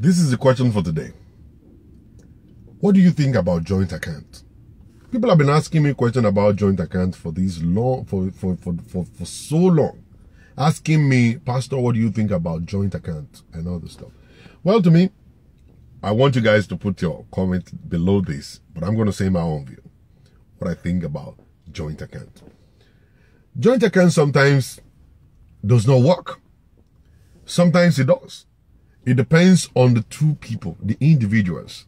this is the question for today. What do you think about joint account? People have been asking me question about joint account for this long for, for, for, for, for so long. Asking me, Pastor, what do you think about joint account and all this stuff? Well, to me, I want you guys to put your comment below this, but I'm going to say my own view. What I think about joint account. Joint account sometimes does not work. Sometimes it does. It depends on the two people, the individuals.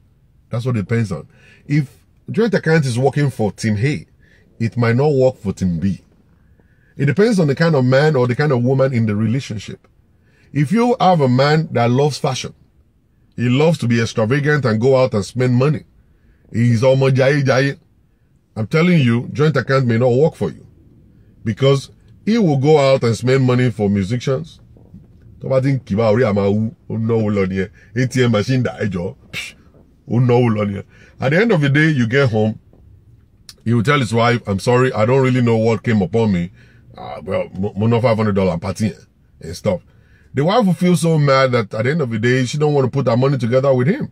That's what it depends on. If joint account is working for team A, it might not work for team B. It depends on the kind of man or the kind of woman in the relationship. If you have a man that loves fashion, he loves to be extravagant and go out and spend money. He's almost jai jai. I'm telling you, joint account may not work for you. Because he will go out and spend money for musicians. Tó bá ti kì bá orí ó lọ. ATM machine dà ẹjọ́, ó náwó lọ. At the end of the day, you get home, he will tell his wife, I'm sorry, I don't really know what came upon me. Uh, well, mo ná $500 party and stuff. The wife will feel so mad that at the end of the day, she don't want to put her money together with him.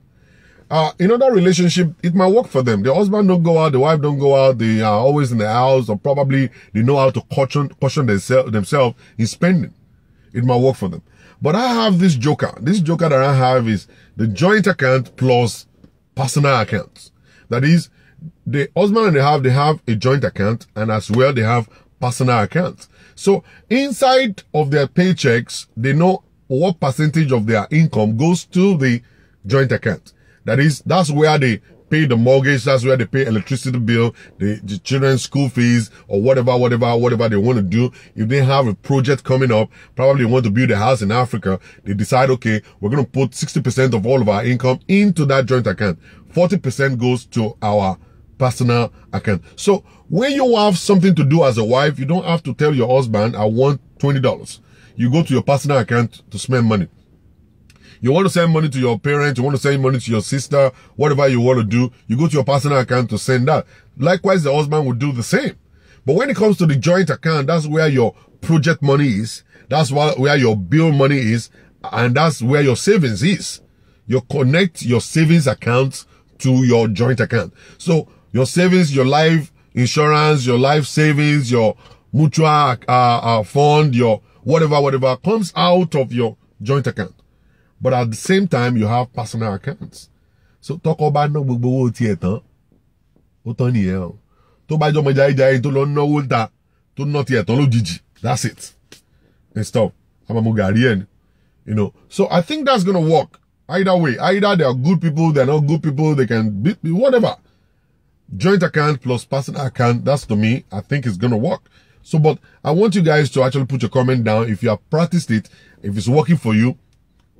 Uh, in other relationship, it might work for them. The husband don't go out, the wife don't go out, they are always in the house, or probably they know how to caution, caution themselves, themselves in spending. It might work for them. But I have this joker. This joker that I have is the joint account plus personal accounts. That is, the husband and they have, they have a joint account and as well they have personal accounts. So inside of their paychecks, they know what percentage of their income goes to the joint account. That is, that's where they pay the mortgage, that's where they pay electricity bill, the, the children's school fees, or whatever, whatever, whatever they want to do. If they have a project coming up, probably want to build a house in Africa, they decide, okay, we're going to put 60% of all of our income into that joint account. 40% goes to our personal account. So when you have something to do as a wife, you don't have to tell your husband, I want $20. You go to your personal account to spend money. You want to send money to your parents, you want to send money to your sister, whatever you want to do, you go to your personal account to send that. Likewise, the husband will do the same. But when it comes to the joint account, that's where your project money is. That's where your bill money is. And that's where your savings is. You connect your savings account to your joint account. So your savings, your life insurance, your life savings, your mutual uh, uh, fund, your whatever, whatever comes out of your joint account. But at the same time, you have personal accounts. So talk about no gbogbo owó tiẹ̀ tán. Ó tán nìyẹn o. Tó bá jọ ọmọ jayéjayé tó lọ náwó ta tó ná tiẹ̀ tán lójijì. That's it. And stuff. Àmàmù gàrí ẹ̀ ni. You know. So I think that's gonna work. Either way. Either they are good people, they're not good people, they can be, whatever. Joint account plus personal account, that's to me, I think it's gonna work. So, but I want you guys to actually put your comment down if you have practiced it, if it's working for you,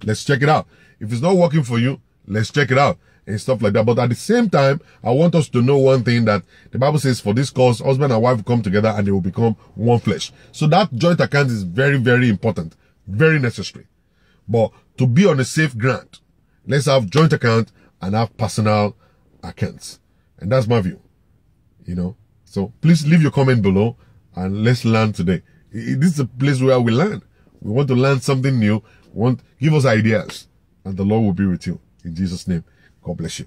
Let's check it out. If it's not working for you, let's check it out and stuff like that. But at the same time, I want us to know one thing that the Bible says for this cause, husband and wife come together and they will become one flesh. So that joint account is very, very important, very necessary. But to be on a safe ground, let's have joint account and have personal accounts. And that's my view, you know. So please leave your comment below and let's learn today. This is a place where we learn. We want to learn something new want give us ideas and the Lord will be with you in Jesus name. God bless you.